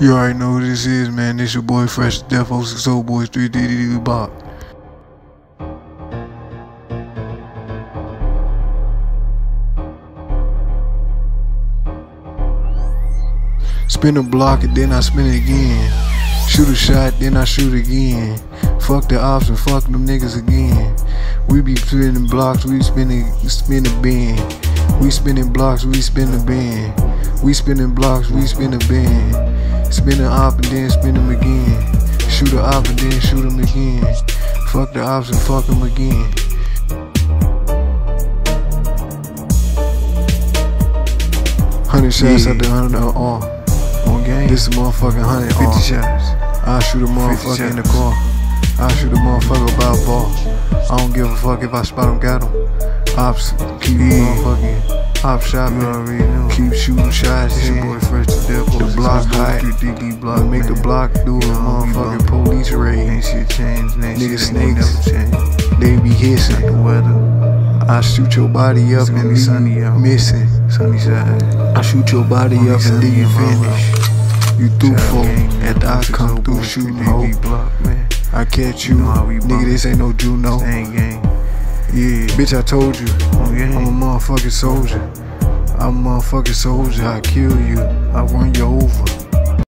You already know who this is, man. This your boy Fresh Death Soul Boys 3 D D D Bop. Spin a block and then I spin it again. Shoot a shot, then I shoot again. Fuck the ops and fuck them niggas again. We be spinning blocks, we spinning spin the bend. We spinning blocks, we spin the bend. We spinning blocks, we spin the bend. Spin a op and then spin them again. Shoot a op and then shoot them again. Fuck the ops and fuck them again. Hundred shots Yeah. at the hundred all. One game. This is motherfucking hundred 50 all. shots. I shoot a motherfucker in the car. I shoot a motherfucker by a ball. I don't give a fuck if I spot him, got him. Ops keep Yeah. motherfucking hop shot, You man. know. Keep shooting shots. It's your boy Fresh to Delph. The block hot. 3 block. Make the block do a You know, we motherfucking police raid. Ain't shit changed. Nigga shit ain't gonna snakes. They be The hissing. weather. I shoot your body up and be sunny out. missing. Sunny side. I shoot your body up and leave you in finish. You through for gang, After I come through shooting 3 hoe. block, man. I catch you. You know how we Nigga, this ain't no Juno. Yeah, bitch, I told you. I'm a motherfucking soldier. I'm a motherfucking soldier. I kill you. I run you over.